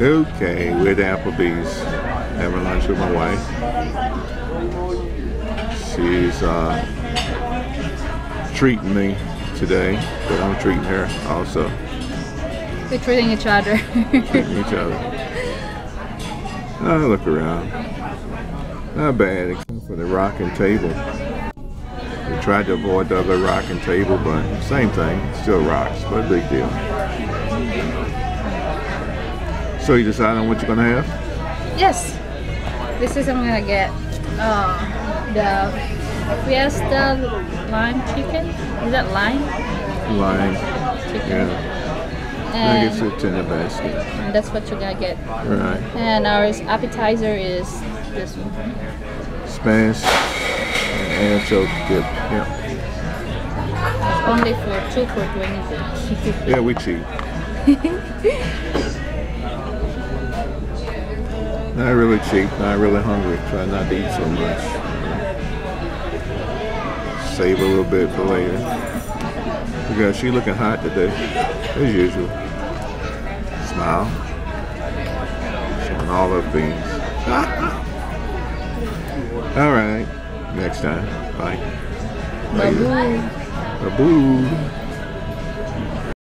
Okay, we're at Applebee's having lunch with my wife. She's uh, treating me today, but I'm treating her also. We're treating each other. Treating each other. I look around. Not bad, except for the rocking table. We tried to avoid the other rocking table, but same thing. Still rocks, but big deal. So you decide on what you're gonna have? yes. This is I'm gonna get uh, the Fiesta lime chicken. Is that lime Lime. chicken? Yeah. I And guess it's in the basket. that's what you're gonna get. Right. And our appetizer is this one. Spinach and artichoke dip. Yeah. Only for two for twenty. Yeah, we cheap. not really cheap, not really hungry. Try not to eat so much. Save a little bit for later. Because she looking hot today, as usual. Smile. Showing all her things. all right. Next time. Bye. Babu. Babu.